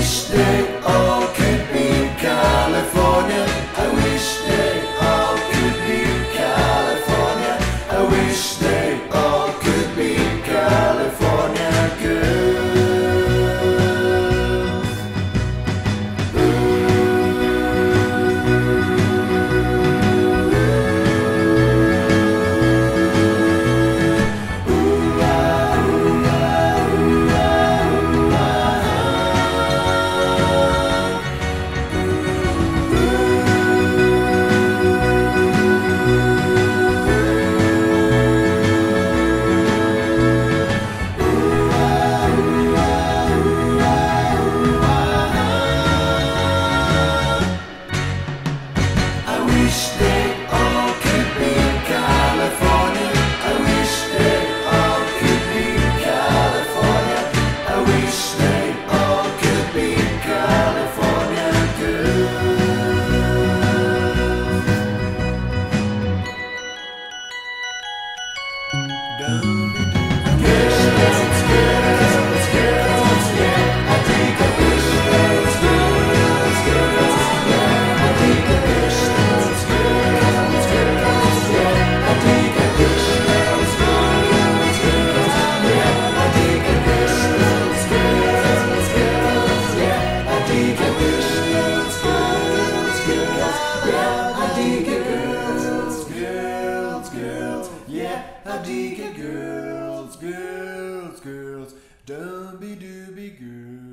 each down. How do girls, girls, girls? dumby dooby girl. girls.